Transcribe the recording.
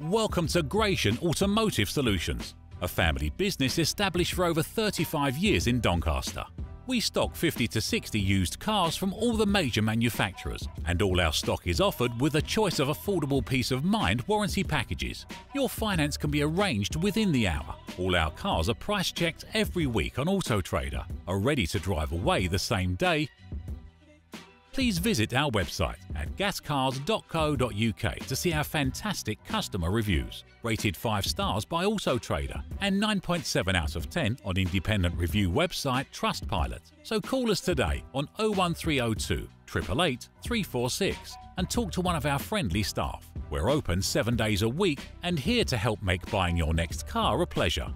Welcome to Grashion Automotive Solutions, a family business established for over 35 years in Doncaster. We stock 50 to 60 used cars from all the major manufacturers, and all our stock is offered with a choice of affordable peace of mind warranty packages. Your finance can be arranged within the hour. All our cars are price checked every week on AutoTrader, are ready to drive away the same day, please visit our website at gascars.co.uk to see our fantastic customer reviews, rated 5 stars by AutoTrader and 9.7 out of 10 on independent review website Trustpilot. So call us today on 01302 888 346 and talk to one of our friendly staff. We're open 7 days a week and here to help make buying your next car a pleasure.